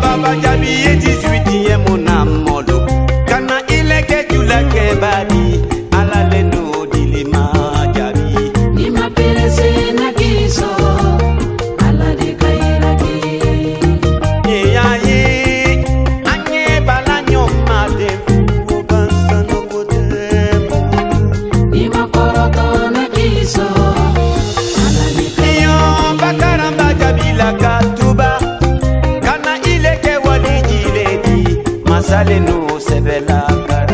baba Gabi 18. ezali lusebelaka